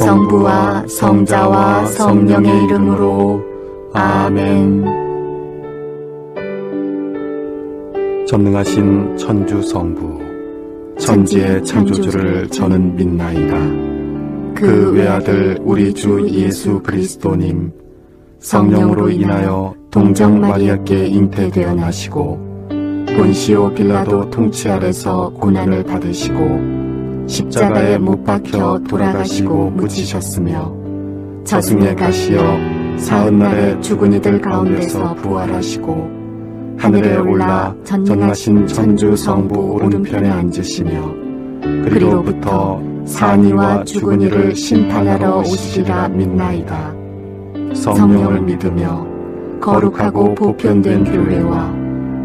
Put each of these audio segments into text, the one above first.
성부와 성자와 성령의 이름으로 아멘. 전능하신 천주 성부, 천지의 창조주를 저는 믿나이다. 그 외아들 우리 주 예수 그리스도님, 성령으로 인하여 동정 마리아께 잉태되어 나시고, 본시오 빌라도 통치 아래서 고난을 받으시고, 십자가에 못 박혀 돌아가시고 묻히셨으며 저승에 가시어 사흘날에 죽은 이들 가운데서 부활하시고 하늘에 올라 전능하신 천주 성부 오른편에 앉으시며 그리로부터 산이와 죽은 이를 심판하러 오시리라 믿나이다. 성령을 믿으며 거룩하고 보편된 교회와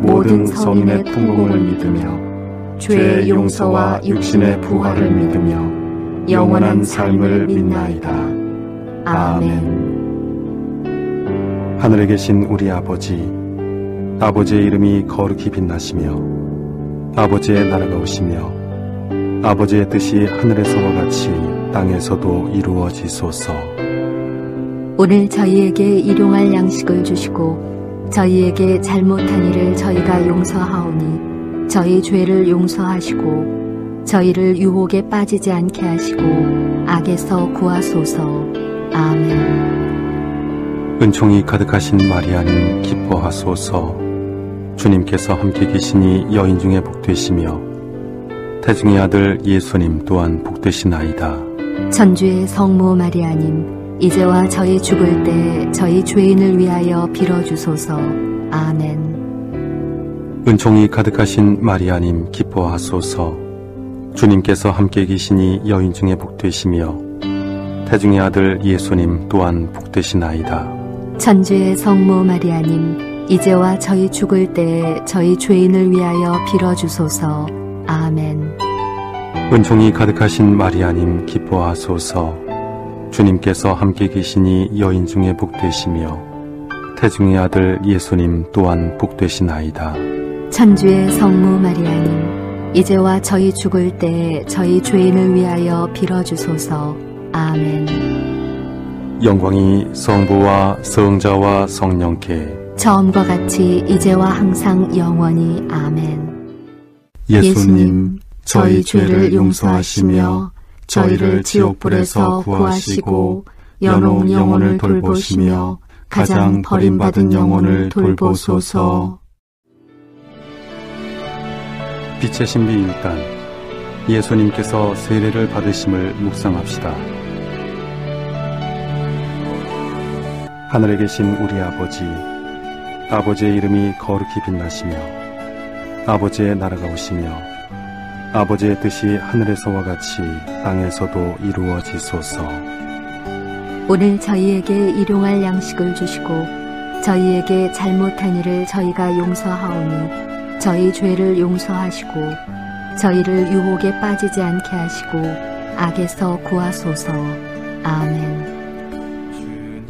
모든 성인의 풍공을 믿으며 죄의 용서와 육신의 부활을 믿으며 영원한 삶을 믿나이다. 아멘. 하늘에 계신 우리 아버지, 아버지의 이름이 거룩히 빛나시며, 아버지의 나라가 오시며, 아버지의 뜻이 하늘에서와 같이 땅에서도 이루어지소서. 오늘 저희에게 일용할 양식을 주시고, 저희에게 잘못한 일을 저희가 용서하오니, 저희 죄를 용서하시고 저희를 유혹에 빠지지 않게 하시고 악에서 구하소서. 아멘. 은총이 가득하신 마리아님 기뻐하소서. 주님께서 함께 계시니 여인 중에 복되시며 태중의 아들 예수님 또한 복되시나이다. 천주의 성모 마리아님 이제와 저희 죽을 때 저희 죄인을 위하여 빌어주소서. 아멘. 은총이 가득하신 마리아님 기뻐하소서 주님께서 함께 계시니 여인 중에 복되시며 태중의 아들 예수님 또한 복되시나이다. 천주의 성모 마리아님 이제와 저희 죽을 때 저희 죄인을 위하여 빌어주소서. 아멘. 은총이 가득하신 마리아님 기뻐하소서 주님께서 함께 계시니 여인 중에 복되시며 태중의 아들 예수님 또한 복되시나이다. 천주의 성모 마리아님, 이제와 저희 죽을 때 저희 죄인을 위하여 빌어주소서. 아멘. 영광이 성부와 성자와 성령께 처음과 같이 이제와 항상 영원히 아멘. 예수님, 저희 죄를 용서하시며 저희를 지옥불에서 구하시고 연옥 영혼을 돌보시며 가장 버림받은 영혼을 돌보소서. 빛의 신비 일단 예수님께서 세례를 받으심을 묵상합시다. 하늘에 계신 우리 아버지, 아버지의 이름이 거룩히 빛나시며, 아버지의 나라가 오시며, 아버지의 뜻이 하늘에서와 같이 땅에서도 이루어지소서. 오늘 저희에게 일용할 양식을 주시고, 저희에게 잘못한 일을 저희가 용서하오니, 저희 죄를 용서하시고 저희를 유혹에 빠지지 않게 하시고 악에서 구하소서. 아멘.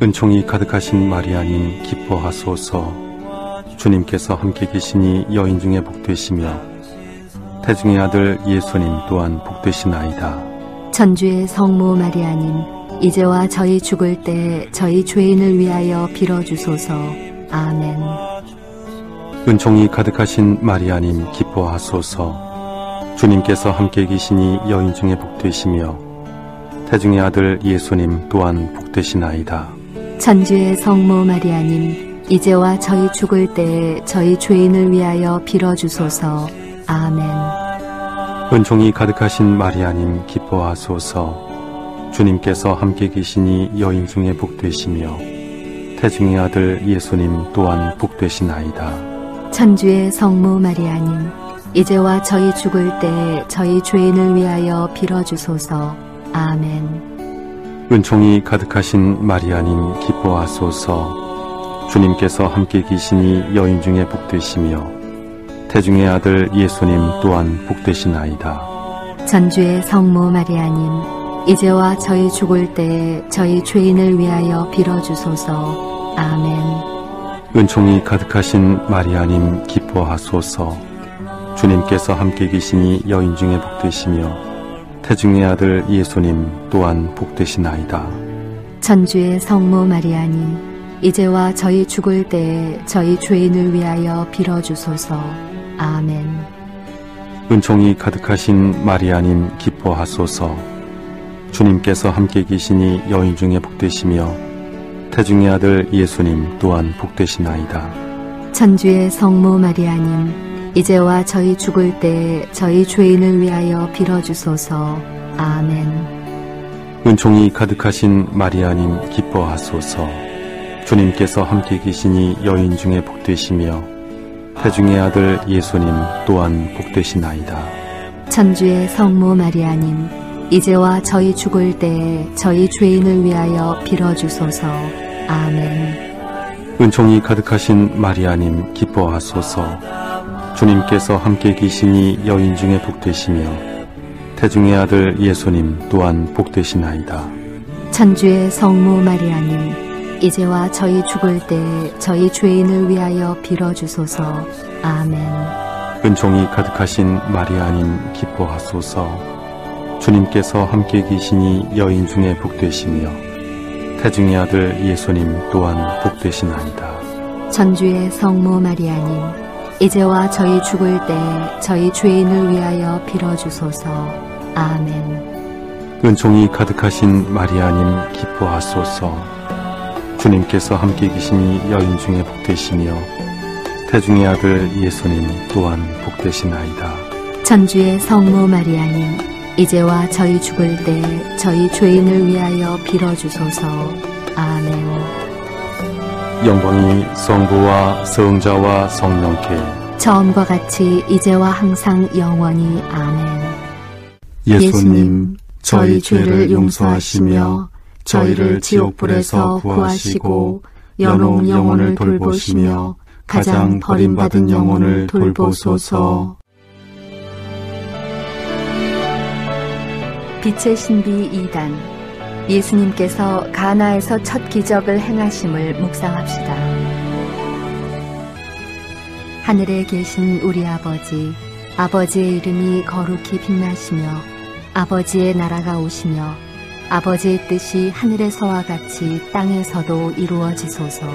은총이 가득하신 마리아님 기뻐하소서. 주님께서 함께 계시니 여인 중에 복되시며 태중의 아들 예수님 또한 복되시나이다. 천주의 성모 마리아님 이제와 저희 죽을 때 저희 죄인을 위하여 빌어주소서. 아멘. 은총이 가득하신 마리아님 기뻐하소서 주님께서 함께 계시니 여인 중에 복되시며 태중의 아들 예수님 또한 복되시나이다. 천주의 성모 마리아님 이제와 저희 죽을 때 저희 죄인을 위하여 빌어주소서. 아멘. 은총이 가득하신 마리아님 기뻐하소서 주님께서 함께 계시니 여인 중에 복되시며 태중의 아들 예수님 또한 복되시나이다. 천주의 성모 마리아님, 이제와 저희 죽을 때 저희 죄인을 위하여 빌어주소서. 아멘. 은총이 가득하신 마리아님 기뻐하소서. 주님께서 함께 계시니 여인 중에 복되시며 태중의 아들 예수님 또한 복되시나이다. 전주의 성모 마리아님, 이제와 저희 죽을 때 저희 죄인을 위하여 빌어주소서. 아멘. 은총이 가득하신 마리아님 기뻐하소서 주님께서 함께 계시니 여인 중에 복되시며 태중의 아들 예수님 또한 복되시나이다. 천주의 성모 마리아님, 이제와 저희 죽을 때에 저희 죄인을 위하여 빌어주소서. 아멘. 은총이 가득하신 마리아님 기뻐하소서. 주님께서 함께 계시니 여인 중에 복되시며 태중의 아들 예수님 또한 복되시나이다. 천주의 성모 마리아님, 이제와 저희 죽을 때에 저희 죄인을 위하여 빌어주소서. 아멘. 은총이 가득하신 마리아님 기뻐하소서. 주님께서 함께 계시니 여인 중에 복되시며 태중의 아들 예수님 또한 복되시나이다. 천주의 성모 마리아님, 이제와 저희 죽을 때에 저희 죄인을 위하여 빌어주소서. 아멘. 은총이 가득하신 마리아님 기뻐하소서. 주님께서 함께 계시니 여인 중에 복되시며 태중의 아들 예수님 또한 복되시나이다. 천주의 성모 마리아님, 이제와 저희 죽을 때에 저희 죄인을 위하여 빌어주소서. 아멘. 은총이 가득하신 마리아님 기뻐하소서. 주님께서 함께 계시니 여인 중에 복되시며 태중의 아들 예수님 또한 복되시나이다. 천주의 성모 마리아님, 이제와 저희 죽을 때에 저희 죄인을 위하여 빌어주소서. 아멘. 은총이 가득하신 마리아님 기뻐하소서. 주님께서 함께 계시니 여인 중에 복되시며 태중의 아들 예수님 또한 복되시나이다. 천주의 성모 마리아님, 이제와 저희 죽을 때에 저희 죄인을 위하여 빌어주소서. 아멘. 영광이 성부와 성자와 성령께 처음과 같이 이제와 항상 영원히 아멘. 예수님 저희 죄를 용서하시며 저희를 지옥불에서 구하시고 연옥 영혼을 돌보시며 가장 버림받은 영혼을 돌보소서. 빛의 신비 2단 예수님께서 가나에서 첫 기적을 행하심을 묵상합시다. 하늘에 계신 우리 아버지, 아버지의 이름이 거룩히 빛나시며 아버지의 나라가 오시며 아버지의 뜻이 하늘에서와 같이 땅에서도 이루어지소서.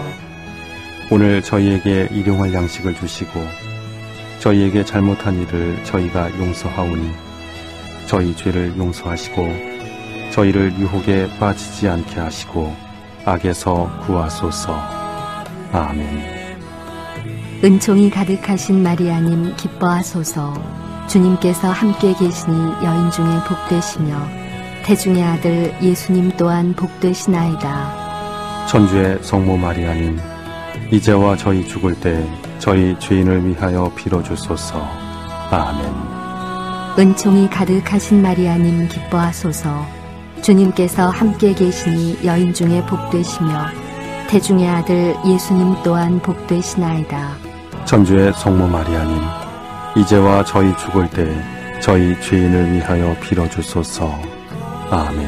오늘 저희에게 일용할 양식을 주시고 저희에게 잘못한 일을 저희가 용서하오니 저희 죄를 용서하시고 저희를 유혹에 빠지지 않게 하시고 악에서 구하소서. 아멘. 은총이 가득하신 마리아님 기뻐하소서. 주님께서 함께 계시니 여인 중에 복되시며 태중의 아들 예수님 또한 복되시나이다. 천주의 성모 마리아님, 이제와 저희 죽을 때 저희 죄인을 위하여 빌어주소서. 아멘. 은총이 가득하신 마리아님 기뻐하소서. 주님께서 함께 계시니 여인 중에 복되시며 태중의 아들 예수님 또한 복되시나이다. 천주의 성모 마리아님, 이제와 저희 죽을 때 저희 죄인을 위하여 빌어주소서. 아멘.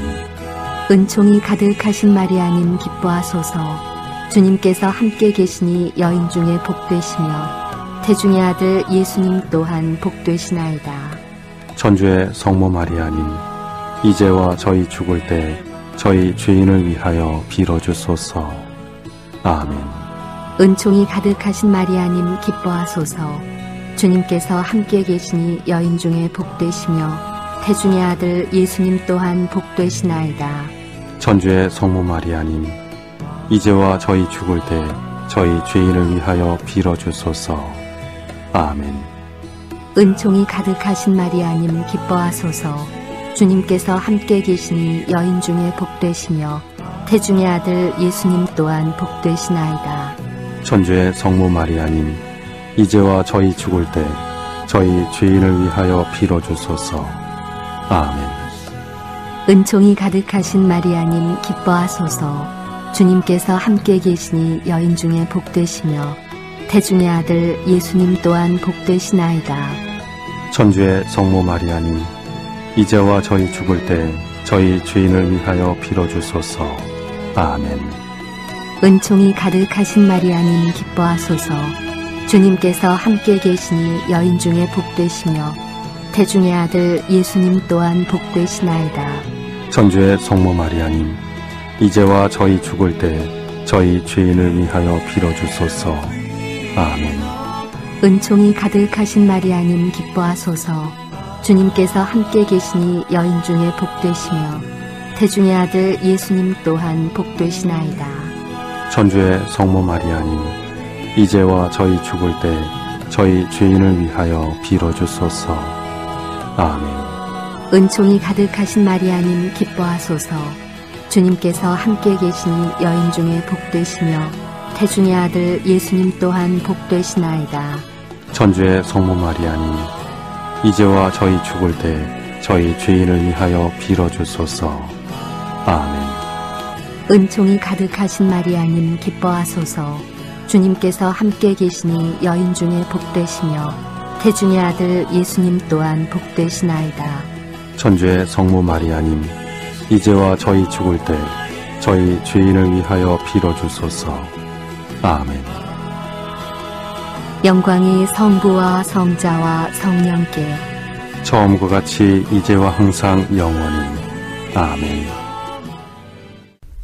은총이 가득하신 마리아님 기뻐하소서. 주님께서 함께 계시니 여인 중에 복되시며 태중의 아들 예수님 또한 복되시나이다. 천주의 성모 마리아님, 이제와 저희 죽을 때 저희 죄인을 위하여 빌어주소서. 아멘. 은총이 가득하신 마리아님 기뻐하소서. 주님께서 함께 계시니 여인 중에 복되시며 태중의 아들 예수님 또한 복되시나이다. 천주의 성모 마리아님, 이제와 저희 죽을 때 저희 죄인을 위하여 빌어주소서. 아멘. 은총이 가득하신 마리아님 기뻐하소서. 주님께서 함께 계시니 여인 중에 복되시며 태중의 아들 예수님 또한 복되시나이다. 천주의 성모 마리아님, 이제와 저희 죽을 때 저희 죄인을 위하여 빌어주소서. 아멘. 은총이 가득하신 마리아님 기뻐하소서. 주님께서 함께 계시니 여인 중에 복되시며 태중의 아들 예수님 또한 복되시나이다. 천주의 성모 마리아님, 이제와 저희 죽을 때 저희 죄인을 위하여 빌어주소서. 아멘. 은총이 가득하신 마리아님 기뻐하소서. 주님께서 함께 계시니 여인 중에 복되시며 태중의 아들 예수님 또한 복되시나이다. 천주의 성모 마리아님, 이제와 저희 죽을 때 저희 죄인을 위하여 빌어주소서. 아멘. 은총이 가득하신 마리아님 기뻐하소서. 주님께서 함께 계시니 여인 중에 복되시며 태중의 아들 예수님 또한 복되시나이다. 천주의 성모 마리아님, 이제와 저희 죽을 때 저희 죄인을 위하여 빌어주소서. 아멘. 은총이 가득하신 마리아님 기뻐하소서. 주님께서 함께 계시니 여인 중에 복되시며 태중의 아들 예수님 또한 복되시나이다. 천주의 성모 마리아님, 이제와 저희 죽을 때 저희 죄인을 위하여 빌어주소서. 아멘. 은총이 가득하신 마리아님 기뻐하소서. 주님께서 함께 계시니 여인 중에 복되시며 태중의 아들 예수님 또한 복되시나이다. 천주의 성모 마리아님, 이제와 저희 죽을 때 저희 죄인을 위하여 빌어주소서. 아멘. 영광이 성부와 성자와 성령께 처음과 같이 이제와 항상 영원히. 아멘.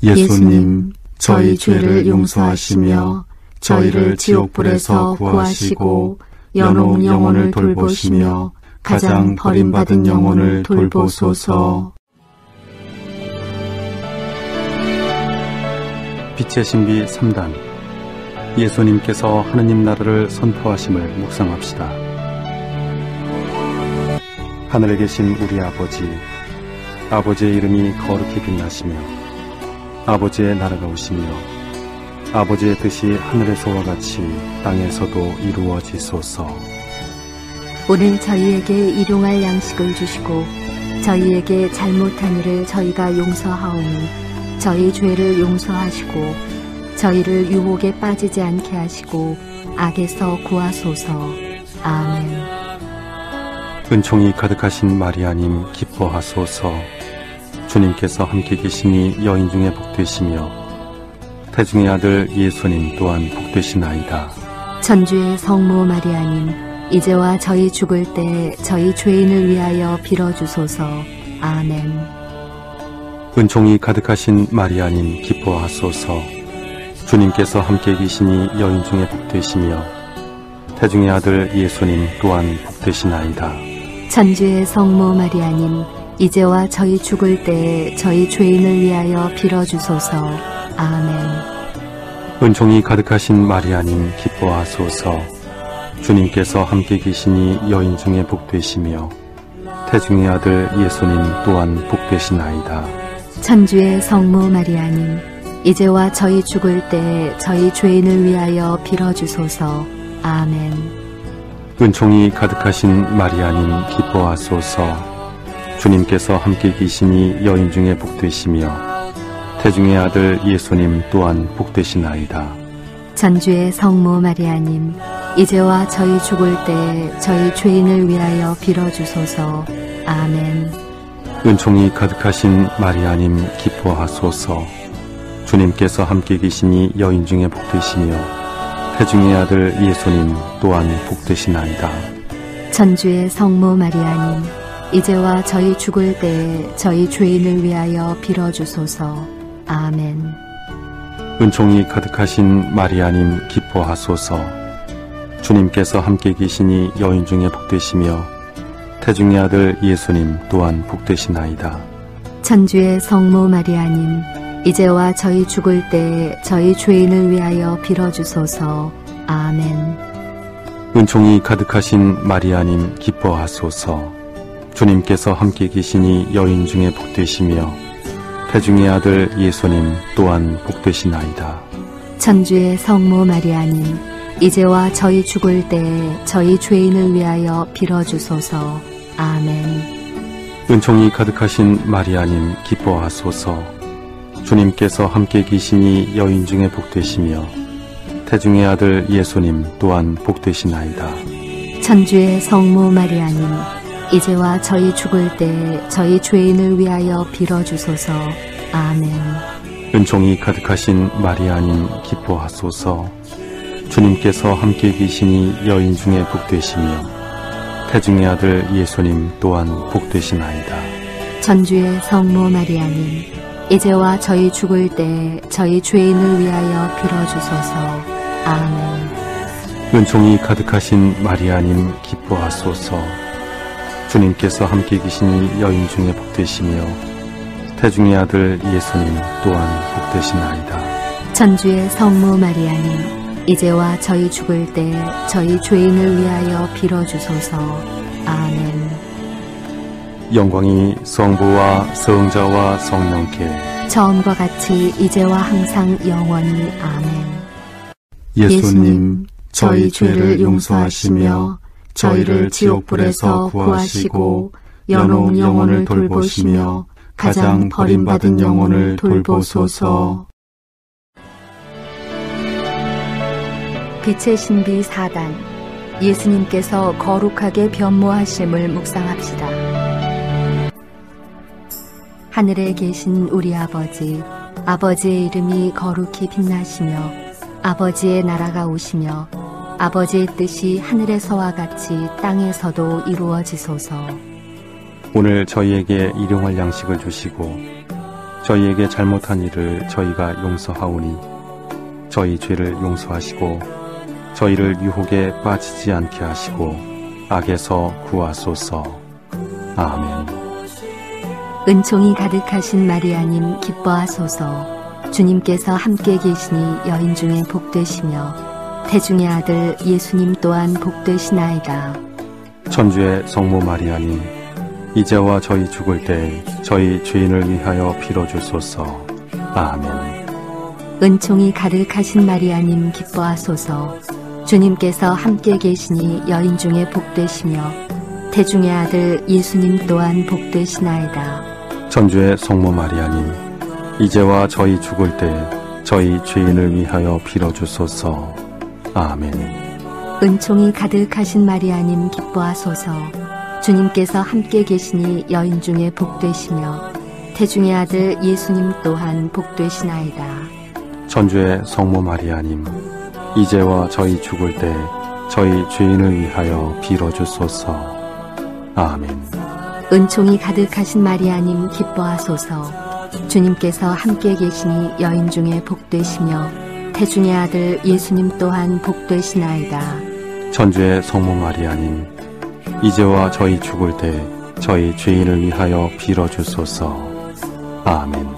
예수님, 저희 죄를 용서하시며 저희를 지옥불에서 구하시고 연옥 영혼을 돌보시며 가장 버림받은 영혼을 돌보소서. 빛의 신비 3단 예수님께서 하느님 나라를 선포하심을 묵상합시다. 하늘에 계신 우리 아버지, 아버지의 이름이 거룩히 빛나시며 아버지의 나라가 오시며 아버지의 뜻이 하늘에서와 같이 땅에서도 이루어지소서. 오늘 저희에게 일용할 양식을 주시고 저희에게 잘못한 일을 저희가 용서하오니 저희 죄를 용서하시고 저희를 유혹에 빠지지 않게 하시고 악에서 구하소서. 아멘. 은총이 가득하신 마리아님 기뻐하소서. 주님께서 함께 계시니 여인 중에 복되시며 태중의 아들 예수님 또한 복되시나이다. 천주의 성모 마리아님, 이제와 저희 죽을 때 저희 죄인을 위하여 빌어주소서. 아멘. 은총이 가득하신 마리아님 기뻐하소서. 주님께서 함께 계시니 여인 중에 복되시며 태중의 아들 예수님 또한 복되시나이다. 천주의 성모 마리아님, 이제와 저희 죽을 때 저희 죄인을 위하여 빌어주소서. 아멘. 은총이 가득하신 마리아님 기뻐하소서. 주님께서 함께 계시니 여인 중에 복되시며 태중의 아들 예수님 또한 복되시나이다. 천주의 성모 마리아님, 이제와 저희 죽을 때 저희 죄인을 위하여 빌어주소서. 아멘. 은총이 가득하신 마리아님 기뻐하소서. 주님께서 함께 계시니 여인 중에 복되시며 태중의 아들 예수님 또한 복되시나이다. 전주의 성모 마리아님, 이제와 저희 죽을 때 저희 죄인을 위하여 빌어주소서. 아멘. 은총이 가득하신 마리아님 기뻐하소서. 주님께서 함께 계시니 여인 중에 복되시며 태중의 아들 예수님 또한 복되시나이다. 전주의 성모 마리아님, 이제와 저희 죽을 때 저희 죄인을 위하여 빌어주소서. 아멘. 은총이 가득하신 마리아님 기뻐하소서. 주님께서 함께 계시니 여인 중에 복되시며 태중의 아들 예수님 또한 복되시나이다. 천주의 성모 마리아님, 이제와 저희 죽을 때 저희 죄인을 위하여 빌어주소서. 아멘. 은총이 가득하신 마리아님 기뻐하소서. 주님께서 함께 계시니 여인 중에 복되시며 태중의 아들 예수님 또한 복되시나이다. 천주의 성모 마리아님, 이제와 저희 죽을 때 저희 죄인을 위하여 빌어주소서. 아멘. 은총이 가득하신 마리아님 기뻐하소서. 주님께서 함께 계시니 여인 중에 복되시며 태중의 아들 예수님 또한 복되시나이다. 천주의 성모 마리아님, 이제와 저희 죽을 때 저희 죄인을 위하여 빌어주소서. 아멘. 은총이 가득하신 마리아님 기뻐하소서. 주님께서 함께 계시니 여인 중에 복되시며 태중의 아들 예수님 또한 복되시나이다. 전주의 성모 마리아님, 이제와 저희 죽을 때 저희 죄인을 위하여 빌어주소서. 아멘. 은총이 가득하신 마리아님 기뻐하소서. 주님께서 함께 계시니 여인 중에 복되시며 태중의 아들 예수님 또한 복되시나이다. 전주의 성모 마리아님, 이제와 저희 죽을 때 저희 죄인을 위하여 빌어주소서. 아멘. 영광이 성부와 성자와 성령께 처음과 같이 이제와 항상 영원히 아멘. 예수님 저희 죄를 용서하시며 저희를 지옥불에서 구하시고 연옥 영혼을 돌보시며 가장 버림받은 영혼을 돌보소서. 빛의 신비 4단 예수님께서 거룩하게 변모하심을 묵상합시다. 하늘에 계신 우리 아버지, 아버지의 이름이 거룩히 빛나시며 아버지의 나라가 오시며 아버지의 뜻이 하늘에서와 같이 땅에서도 이루어지소서. 오늘 저희에게 일용할 양식을 주시고 저희에게 잘못한 일을 저희가 용서하오니 저희 죄를 용서하시고 저희를 유혹에 빠지지 않게 하시고 악에서 구하소서. 아멘. 은총이 가득하신 마리아님 기뻐하소서. 주님께서 함께 계시니 여인 중에 복되시며 태중의 아들 예수님 또한 복되시나이다. 천주의 성모 마리아님, 이제와 저희 죽을 때 저희 죄인을 위하여 빌어주소서. 아멘. 은총이 가득하신 마리아님 기뻐하소서. 주님께서 함께 계시니 여인 중에 복되시며 태중의 아들 예수님 또한 복되시나이다. 천주의 성모 마리아님, 이제와 저희 죽을 때 저희 죄인을 위하여 빌어주소서. 아멘. 은총이 가득하신 마리아님 기뻐하소서. 주님께서 함께 계시니 여인 중에 복되시며 태중의 아들 예수님 또한 복되시나이다. 천주의 성모 마리아님, 이제와 저희 죽을 때 저희 죄인을 위하여 빌어주소서. 아멘. 은총이 가득하신 마리아님 기뻐하소서. 주님께서 함께 계시니 여인 중에 복되시며 태중의 아들 예수님 또한 복되시나이다. 천주의 성모 마리아님, 이제와 저희 죽을 때 저희 죄인을 위하여 빌어주소서. 아멘.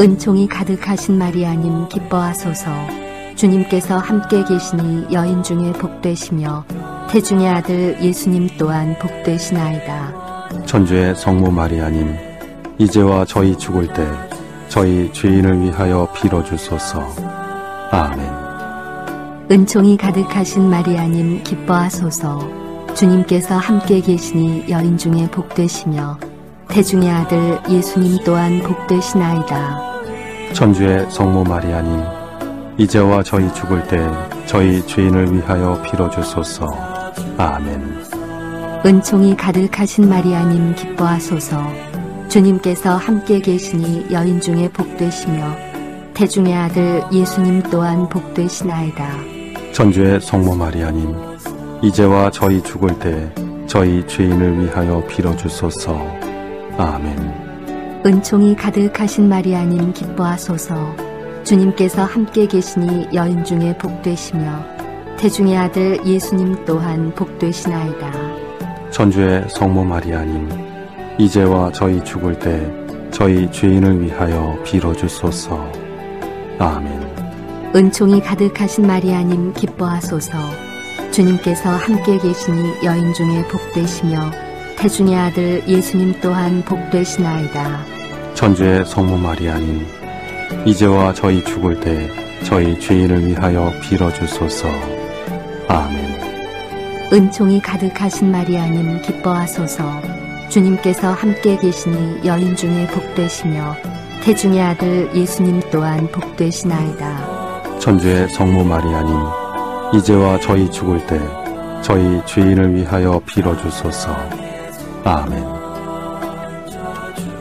은총이 가득하신 마리아님 기뻐하소서. 주님께서 함께 계시니 여인 중에 복되시며 태중의 아들 예수님 또한 복되시나이다. 천주의 성모 마리아님, 이제와 저희 죽을 때 저희 죄인을 위하여 빌어주소서. 아멘. 은총이 가득하신 마리아님 기뻐하소서. 주님께서 함께 계시니 여인 중에 복되시며 태중의 아들 예수님 또한 복되시나이다. 천주의 성모 마리아님, 이제와 저희 죽을 때 저희 죄인을 위하여 빌어주소서. 아멘. 은총이 가득하신 마리아님 기뻐하소서. 주님께서 함께 계시니 여인 중에 복되시며 태중의 아들 예수님 또한 복되시나이다. 천주의 성모 마리아님, 이제와 저희 죽을 때 저희 죄인을 위하여 빌어주소서. 아멘. 은총이 가득하신 마리아님 기뻐하소서. 주님께서 함께 계시니 여인 중에 복되시며 태중의 아들 예수님 또한 복되시나이다. 천주의 성모 마리아님, 이제와 저희 죽을 때 저희 죄인을 위하여 빌어주소서. 아멘. 은총이 가득하신 마리아님 기뻐하소서. 주님께서 함께 계시니 여인 중에 복되시며 태중의 아들 예수님 또한 복되시나이다. 천주의 성모 마리아님, 이제와 저희 죽을 때 저희 죄인을 위하여 빌어주소서. 아멘. 은총이 가득하신 마리아님 기뻐하소서. 주님께서 함께 계시니 여인 중에 복되시며 태중의 아들 예수님 또한 복되시나이다. 천주의 성모 마리아님, 이제와 저희 죽을 때 저희 죄인을 위하여 빌어주소서. 아멘.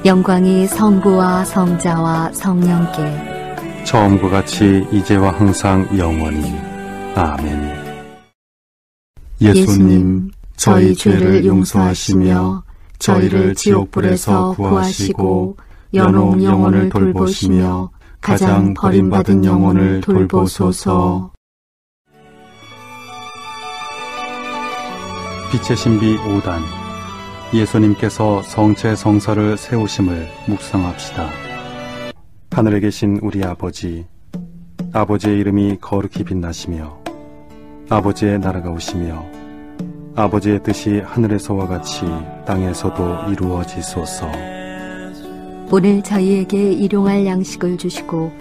영광이 성부와 성자와 성령께 처음과 같이 이제와 항상 영원히. 아멘. 예수님, 저희 죄를 용서하시며 저희를 지옥불에서 구하시고 연옥 영혼을 돌보시며 가장 버림받은 영혼을 돌보소서. 빛의 신비 5단 예수님께서 성체 성서를 세우심을 묵상합시다. 하늘에 계신 우리 아버지, 아버지의 이름이 거룩히 빛나시며 아버지의 나라가 오시며 아버지의 뜻이 하늘에서와 같이 땅에서도 이루어지소서. 오늘 저희에게 일용할 양식을 주시고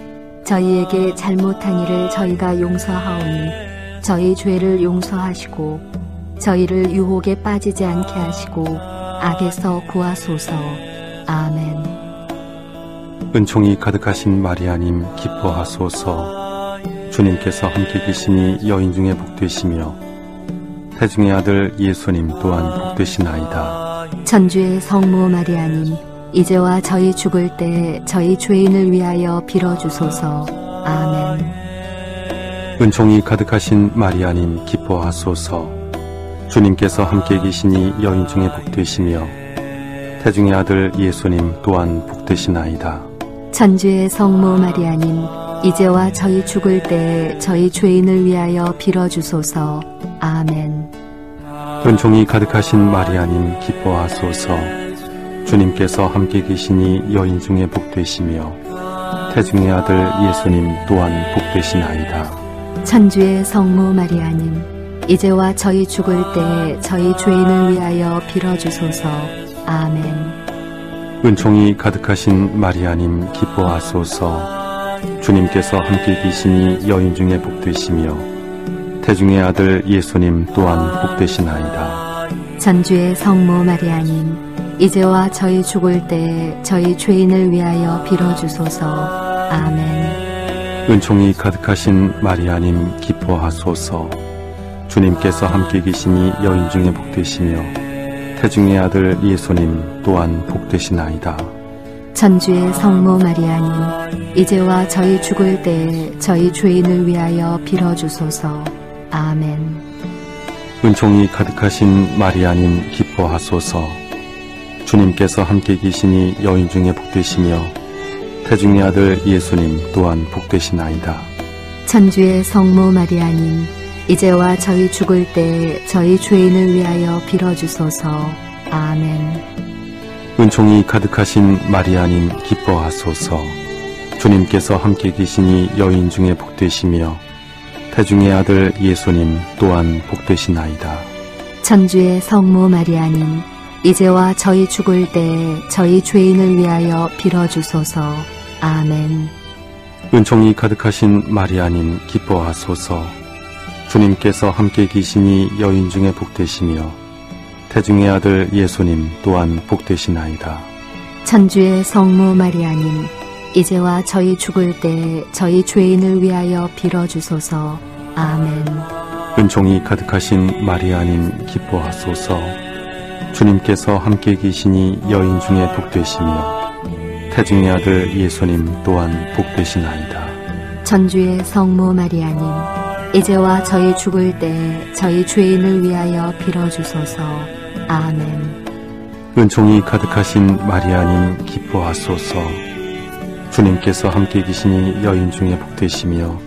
저희에게 잘못한 일을 저희가 용서하오니 저희 죄를 용서하시고 저희를 유혹에 빠지지 않게 하시고 악에서 구하소서. 아멘. 은총이 가득하신 마리아님 기뻐하소서. 주님께서 함께 계시니 여인 중에 복되시며 태중의 아들 예수님 또한 복되시나이다. 천주의 성모 마리아님 이제와 저희 죽을 때 저희 죄인을 위하여 빌어주소서. 아멘. 은총이 가득하신 마리아님 기뻐하소서. 주님께서 함께 계시니 여인 중에 복되시며 태중의 아들 예수님 또한 복되시나이다. 천주의 성모 마리아님 이제와 저희 죽을 때 저희 죄인을 위하여 빌어주소서. 아멘. 은총이 가득하신 마리아님 기뻐하소서. 주님께서 함께 계시니 여인 중에 복되시며 태중의 아들 예수님 또한 복되시나이다. 천주의 성모 마리아님 이제와 저희 죽을 때 저희 죄인을 위하여 빌어주소서. 아멘. 은총이 가득하신 마리아님 기뻐하소서. 주님께서 함께 계시니 여인 중에 복되시며 태중의 아들 예수님 또한 복되시나이다. 전주의 성모 마리아님 이제와 저희 죽을 때 저희 죄인을 위하여 빌어주소서. 아멘. 은총이 가득하신 마리아님 기뻐하소서. 주님께서 함께 계시니 여인 중에 복되시며 태중의 아들 예수님 또한 복되시나이다. 전주의 성모 마리아님 이제와 저희 죽을 때 저희 죄인을 위하여 빌어주소서. 아멘. 은총이 가득하신 마리아님 기뻐하소서. 주님께서 함께 계시니 여인 중에 복되시며 태중의 아들 예수님 또한 복되시나이다. 천주의 성모 마리아님 이제와 저희 죽을 때 저희 죄인을 위하여 빌어주소서. 아멘. 은총이 가득하신 마리아님 기뻐하소서. 주님께서 함께 계시니 여인 중에 복되시며 태중의 아들 예수님 또한 복되시나이다. 천주의 성모 마리아님 이제와 저희 죽을 때 저희 죄인을 위하여 빌어주소서. 아멘. 은총이 가득하신 마리아님 기뻐하소서. 주님께서 함께 계시니 여인 중에 복되시며 태중의 아들 예수님 또한 복되시나이다. 천주의 성모 마리아님 이제와 저희 죽을 때 저희 죄인을 위하여 빌어주소서. 아멘. 은총이 가득하신 마리아님 기뻐하소서. 주님께서 함께 계시니 여인 중에 복되시며 태중의 아들 예수님 또한 복되시나이다. 전주의 성모 마리아님 이제와 저희 죽을 때 저희 죄인을 위하여 빌어주소서. 아멘. 은총이 가득하신 마리아님 기뻐하소서. 주님께서 함께 계시니 여인 중에 복되시며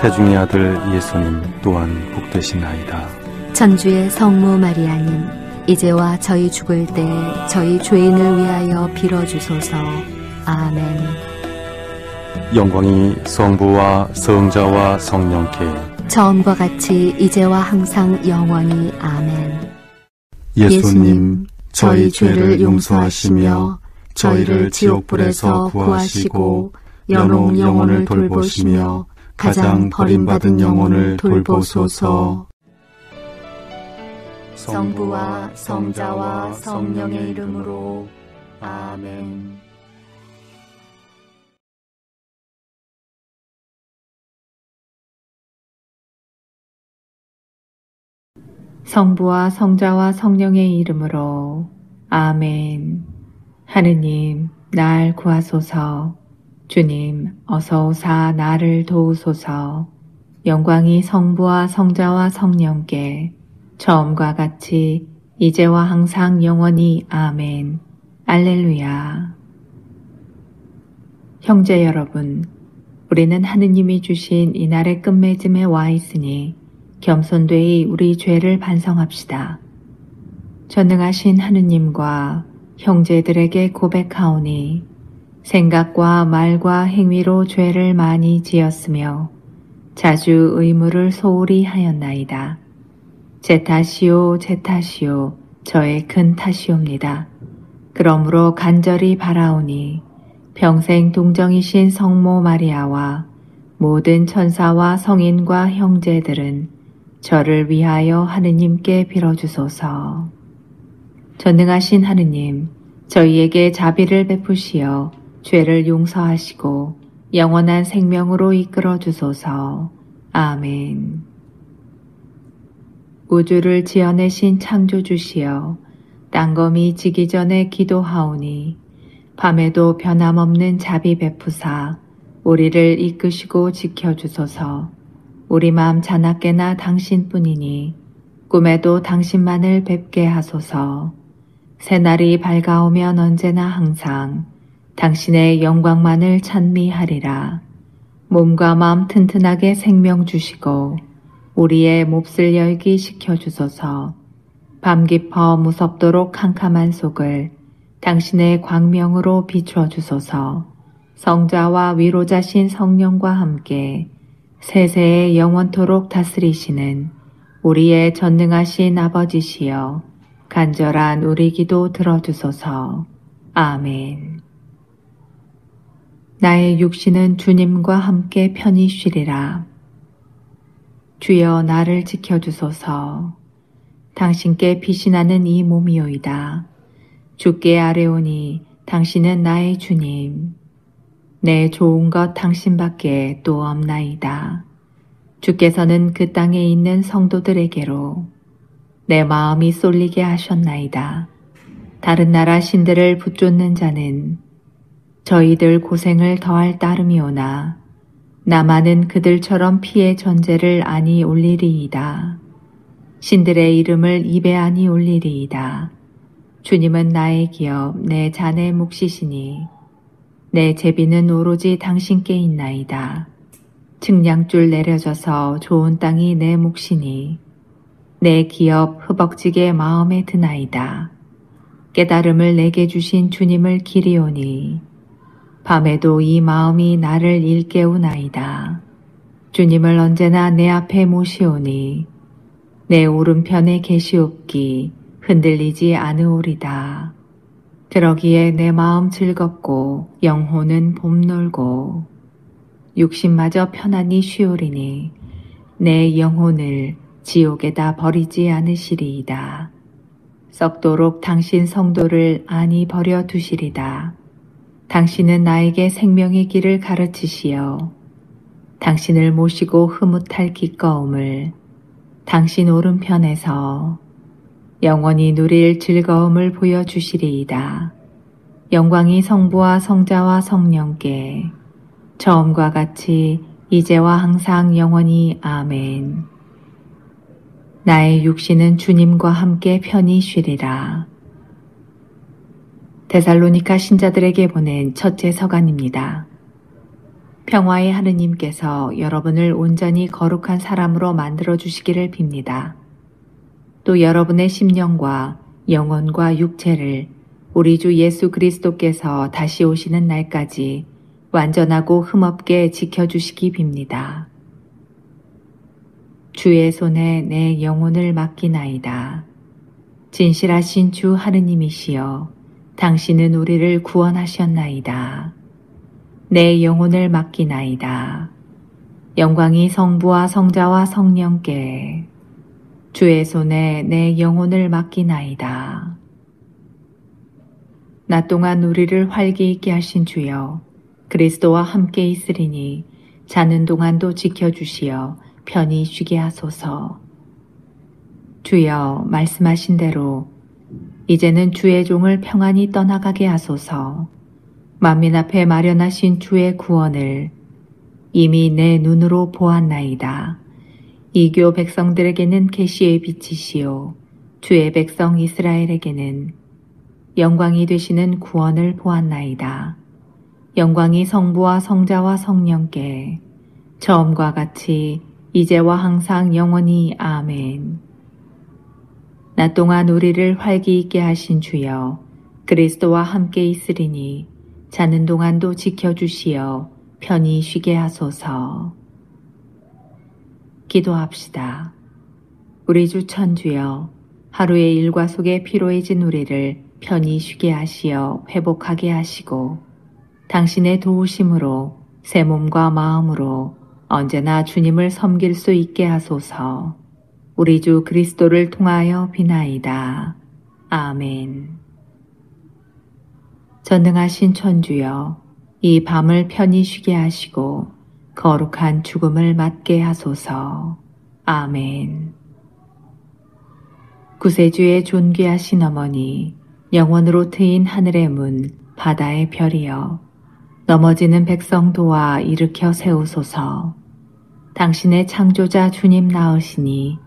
태중의 아들 예수님 또한 복되시나이다. 전주의 성모 마리아님 이제와 저희 죽을 때 저희 죄인을 위하여 빌어주소서. 아멘. 영광이 성부와 성자와 성령께 처음과 같이 이제와 항상 영원히 아멘. 예수님 저희 죄를 용서하시며 저희를 지옥불에서 구하시고 연옥 영혼을 돌보시며 가장 버림받은 영혼을 돌보소서. 성부와 성자와 성령의 이름으로 아멘. 성부와 성자와 성령의 이름으로 아멘. 하느님, 날 구하소서. 주님, 어서 오사 나를 도우소서. 영광이 성부와 성자와 성령께 처음과 같이 이제와 항상 영원히 아멘. 알렐루야. 형제 여러분, 우리는 하느님이 주신 이날의 끝맺음에 와 있으니 겸손되이 우리 죄를 반성합시다. 전능하신 하느님과 형제들에게 고백하오니 생각과 말과 행위로 죄를 많이 지었으며 자주 의무를 소홀히 하였나이다. 제 탓이요, 제 탓이요, 저의 큰 탓이옵니다. 그러므로 간절히 바라오니 평생 동정이신 성모 마리아와 모든 천사와 성인과 형제들은 저를 위하여 하느님께 빌어주소서. 전능하신 하느님, 저희에게 자비를 베푸시어 죄를 용서하시고 영원한 생명으로 이끌어 주소서. 아멘. 우주를 지어내신 창조주시여 땅검이 지기 전에 기도하오니 밤에도 변함없는 자비 베푸사 우리를 이끄시고 지켜주소서 우리 마음 자나깨나 당신뿐이니 꿈에도 당신만을 뵙게 하소서 새날이 밝아오면 언제나 항상 당신의 영광만을 찬미하리라 몸과 마음 튼튼하게 생명 주시고 우리의 몹쓸 열기 시켜주소서. 밤 깊어 무섭도록 캄캄한 속을 당신의 광명으로 비추어 주소서. 성자와 위로자신 성령과 함께 세세에 영원토록 다스리시는 우리의 전능하신 아버지시여 간절한 우리 기도 들어주소서. 아멘. 나의 육신은 주님과 함께 편히 쉬리라. 주여 나를 지켜주소서. 당신께 나는 이 몸이오이다. 주께 아뢰오니 당신은 나의 주님. 내 좋은 것 당신밖에 또 없나이다. 주께서는 그 땅에 있는 성도들에게로 내 마음이 쏠리게 하셨나이다. 다른 나라 신들을 붙쫓는 자는 저희들 고생을 더할 따름이오나 나만은 그들처럼 피의 전제를 아니 올리리이다. 신들의 이름을 입에 아니 올리리이다. 주님은 나의 기업, 내 자네 몫이시니 내 제비는 오로지 당신께 있나이다. 측량줄 내려져서 좋은 땅이 내 몫이니 내 기업 허벅지게 마음에 드나이다. 깨달음을 내게 주신 주님을 기리오니 밤에도 이 마음이 나를 일깨우나이다. 주님을 언제나 내 앞에 모시오니 내 오른편에 계시옵기 흔들리지 않으오리다. 그러기에 내 마음 즐겁고 영혼은 봄놀고 육신마저 편안히 쉬오리니 내 영혼을 지옥에다 버리지 않으시리이다. 썩도록 당신 성도를 안이 버려 두시리다. 당신은 나에게 생명의 길을 가르치시어 당신을 모시고 흐뭇할 기꺼움을 당신 오른편에서 영원히 누릴 즐거움을 보여주시리이다. 영광이 성부와 성자와 성령께 처음과 같이 이제와 항상 영원히 아멘. 나의 육신은 주님과 함께 편히 쉬리라. 데살로니카 신자들에게 보낸 첫째 서간입니다. 평화의 하느님께서 여러분을 온전히 거룩한 사람으로 만들어 주시기를 빕니다. 또 여러분의 심령과 영혼과 육체를 우리 주 예수 그리스도께서 다시 오시는 날까지 완전하고 흠없게 지켜주시기 빕니다. 주의 손에 내 영혼을 맡기나이다. 진실하신 주 하느님이시여 당신은 우리를 구원하셨나이다. 내 영혼을 맡기나이다. 영광이 성부와 성자와 성령께 주의 손에 내 영혼을 맡기나이다. 낮 동안 우리를 활기 있게 하신 주여 그리스도와 함께 있으리니 자는 동안도 지켜주시어 편히 쉬게 하소서. 주여 말씀하신 대로 이제는 주의 종을 평안히 떠나가게 하소서. 만민 앞에 마련하신 주의 구원을 이미 내 눈으로 보았나이다. 이교 백성들에게는 계시의 빛이시요 주의 백성 이스라엘에게는 영광이 되시는 구원을 보았나이다. 영광이 성부와 성자와 성령께 처음과 같이 이제와 항상 영원히 아멘. 낮 동안 우리를 활기 있게 하신 주여 그리스도와 함께 있으리니 자는 동안도 지켜주시어 편히 쉬게 하소서. 기도합시다. 우리 주 천주여 하루의 일과 속에 피로해진 우리를 편히 쉬게 하시어 회복하게 하시고 당신의 도우심으로 새 몸과 마음으로 언제나 주님을 섬길 수 있게 하소서. 우리 주 그리스도를 통하여 비나이다. 아멘. 전능하신 천주여, 이 밤을 편히 쉬게 하시고 거룩한 죽음을 맞게 하소서. 아멘. 구세주의 존귀하신 어머니, 영원으로 트인 하늘의 문, 바다의 별이여, 넘어지는 백성 도와 일으켜 세우소서. 당신의 창조자 주님 나으시니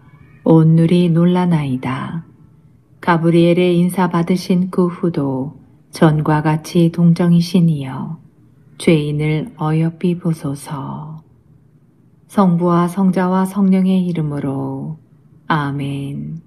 온 누리 놀라나이다. 가브리엘의 인사 받으신 그 후도 전과 같이 동정이시니여 죄인을 어여삐 보소서. 성부와 성자와 성령의 이름으로 아멘.